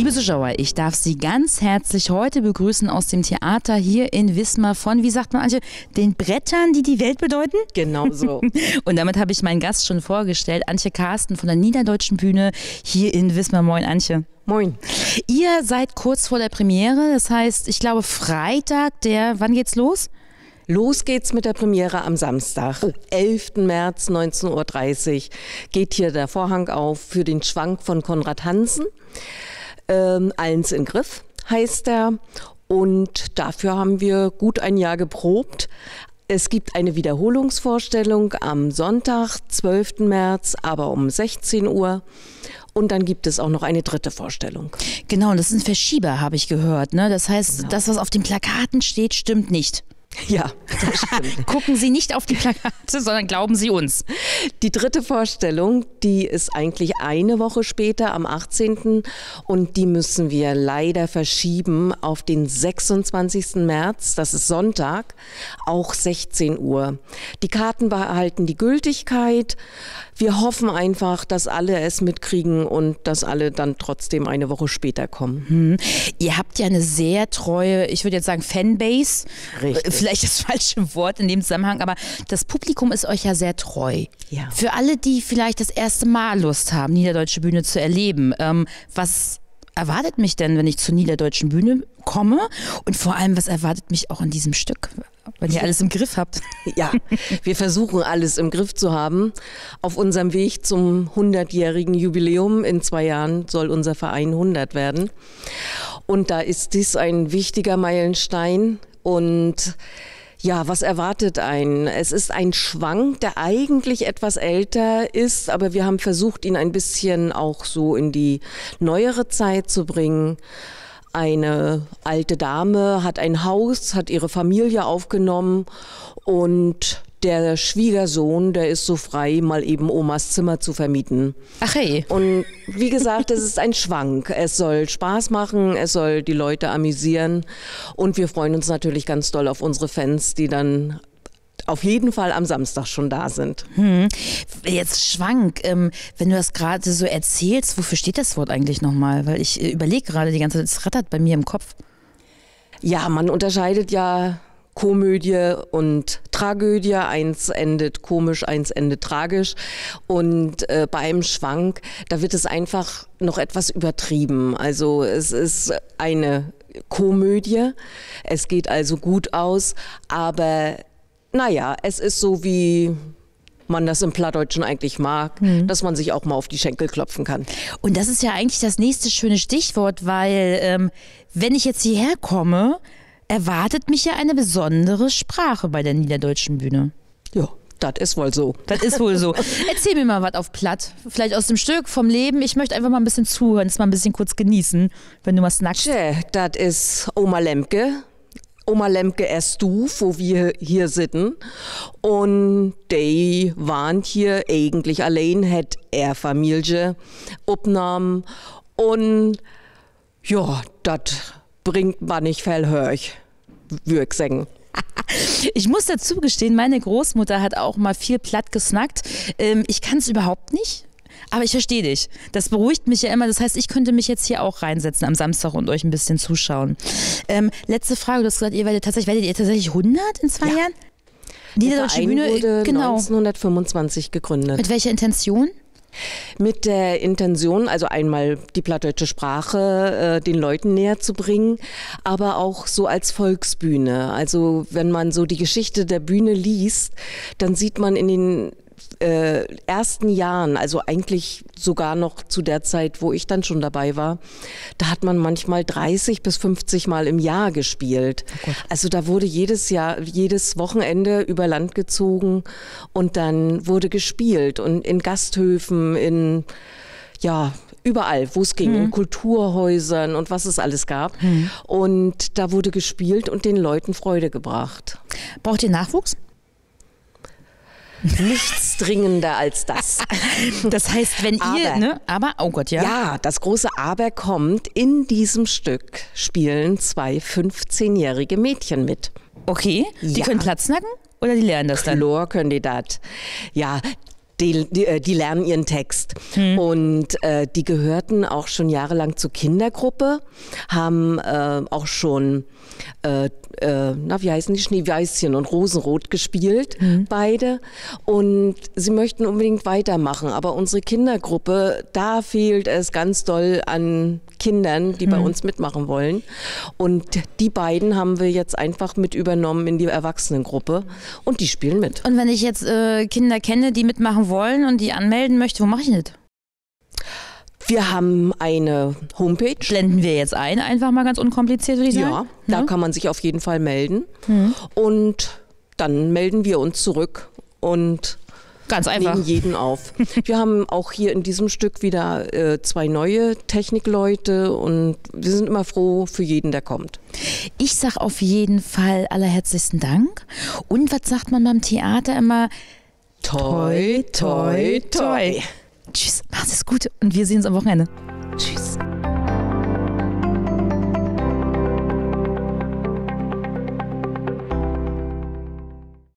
Liebe Zuschauer, ich darf Sie ganz herzlich heute begrüßen aus dem Theater hier in Wismar von, wie sagt man, Antje, den Brettern, die die Welt bedeuten? Genau so. Und damit habe ich meinen Gast schon vorgestellt, Antje Karsten von der Niederdeutschen Bühne hier in Wismar. Moin, Antje. Moin. Ihr seid kurz vor der Premiere, das heißt, ich glaube Freitag, der, wann geht's los? Los geht's mit der Premiere am Samstag, oh. 11. März 19.30 Uhr. Geht hier der Vorhang auf für den Schwank von Konrad Hansen. Ähm, Allens in Griff heißt er. Und dafür haben wir gut ein Jahr geprobt. Es gibt eine Wiederholungsvorstellung am Sonntag, 12. März, aber um 16 Uhr. Und dann gibt es auch noch eine dritte Vorstellung. Genau, das ist ein Verschieber, habe ich gehört. Ne? Das heißt, genau. das, was auf den Plakaten steht, stimmt nicht. Ja, das stimmt. Gucken Sie nicht auf die Plakate, sondern glauben Sie uns. Die dritte Vorstellung, die ist eigentlich eine Woche später, am 18. Und die müssen wir leider verschieben auf den 26. März, das ist Sonntag, auch 16 Uhr. Die Karten behalten die Gültigkeit. Wir hoffen einfach, dass alle es mitkriegen und dass alle dann trotzdem eine Woche später kommen. Hm. Ihr habt ja eine sehr treue, ich würde jetzt sagen, Fanbase. Richtig vielleicht das falsche Wort in dem Zusammenhang, aber das Publikum ist euch ja sehr treu. Ja. Für alle, die vielleicht das erste Mal Lust haben, Niederdeutsche Bühne zu erleben, ähm, was erwartet mich denn, wenn ich zur Niederdeutschen Bühne komme? Und vor allem, was erwartet mich auch an diesem Stück? Wenn ihr alles im Griff habt. Ja, wir versuchen alles im Griff zu haben. Auf unserem Weg zum 100-jährigen Jubiläum in zwei Jahren soll unser Verein 100 werden. Und da ist dies ein wichtiger Meilenstein. Und ja, was erwartet einen? Es ist ein Schwank, der eigentlich etwas älter ist, aber wir haben versucht, ihn ein bisschen auch so in die neuere Zeit zu bringen. Eine alte Dame hat ein Haus, hat ihre Familie aufgenommen und der Schwiegersohn, der ist so frei, mal eben Omas Zimmer zu vermieten. Ach hey. Und wie gesagt, es ist ein Schwank. Es soll Spaß machen, es soll die Leute amüsieren. Und wir freuen uns natürlich ganz doll auf unsere Fans, die dann auf jeden Fall am Samstag schon da sind. Hm. Jetzt Schwank, ähm, wenn du das gerade so erzählst, wofür steht das Wort eigentlich nochmal? Weil ich äh, überlege gerade die ganze Zeit, es rattert bei mir im Kopf. Ja, man unterscheidet ja Komödie und Tragödie. Eins endet komisch, eins endet tragisch. Und äh, beim Schwank, da wird es einfach noch etwas übertrieben. Also es ist eine Komödie. Es geht also gut aus, aber naja, es ist so wie man das im Plattdeutschen eigentlich mag, mhm. dass man sich auch mal auf die Schenkel klopfen kann. Und das ist ja eigentlich das nächste schöne Stichwort, weil ähm, wenn ich jetzt hierher komme, erwartet mich ja eine besondere Sprache bei der Niederdeutschen Bühne. Ja. Das ist wohl so. Das ist wohl so. Erzähl mir mal was auf Platt. Vielleicht aus dem Stück, vom Leben. Ich möchte einfach mal ein bisschen zuhören, das mal ein bisschen kurz genießen, wenn du mal snackst. Tja, das ist Oma Lemke. Oma Lemke erst du, wo wir hier sitzen. Und die waren hier eigentlich allein, hat er Familie aufgenommen. Und ja, das bringt man nicht viel würde ich sagen. Ich muss dazu gestehen, meine Großmutter hat auch mal viel platt gesnackt. Ähm, ich kann es überhaupt nicht. Aber ich verstehe dich. Das beruhigt mich ja immer. Das heißt, ich könnte mich jetzt hier auch reinsetzen am Samstag und euch ein bisschen zuschauen. Ähm, letzte Frage, du hast gesagt, ihr werdet tatsächlich, werdet ihr tatsächlich 100 in zwei ja. Jahren? Niederdeutsche Bühne wurde genau. 1925 gegründet. Mit welcher Intention? Mit der Intention, also einmal die plattdeutsche Sprache äh, den Leuten näher zu bringen, aber auch so als Volksbühne. Also wenn man so die Geschichte der Bühne liest, dann sieht man in den äh, ersten Jahren, also eigentlich sogar noch zu der Zeit, wo ich dann schon dabei war, da hat man manchmal 30 bis 50 Mal im Jahr gespielt. Oh also da wurde jedes Jahr, jedes Wochenende über Land gezogen und dann wurde gespielt und in Gasthöfen, in ja, überall, wo es ging, mhm. in Kulturhäusern und was es alles gab. Mhm. Und da wurde gespielt und den Leuten Freude gebracht. Braucht ihr Nachwuchs? Nichts dringender als das. Das heißt, wenn aber, ihr, ne? aber, oh Gott, ja. Ja, das große Aber kommt, in diesem Stück spielen zwei 15-jährige Mädchen mit. Okay, die ja. können Platz nacken oder die lernen das dann? Chlorkandidat. Ja, die, die, äh, die lernen ihren Text. Hm. Und äh, die gehörten auch schon jahrelang zur Kindergruppe, haben äh, auch schon, äh, äh, na wie heißen die, Schneeweißchen und Rosenrot gespielt, Hm. beide. Und sie möchten unbedingt weitermachen. Aber unsere Kindergruppe, da fehlt es ganz doll an Kindern, die bei Hm. uns mitmachen wollen. Und die beiden haben wir jetzt einfach mit übernommen in die Erwachsenengruppe und die spielen mit. Und wenn ich jetzt äh, Kinder kenne, die mitmachen wollen und die anmelden möchte, wo mache ich das? Wir haben eine Homepage. Blenden wir jetzt ein, einfach mal ganz unkompliziert, würde ich sagen. Ja, da Ne? kann man sich auf jeden Fall melden. Hm. Und dann melden wir uns zurück und Ganz einfach. nehmen jeden auf. Wir haben auch hier in diesem Stück wieder äh, zwei neue Technikleute und wir sind immer froh für jeden, der kommt. Ich sag auf jeden Fall allerherzlichsten Dank. Und was sagt man beim Theater immer? Toi, toi, toi. Tschüss, mach's gut und wir sehen uns am Wochenende. Tschüss.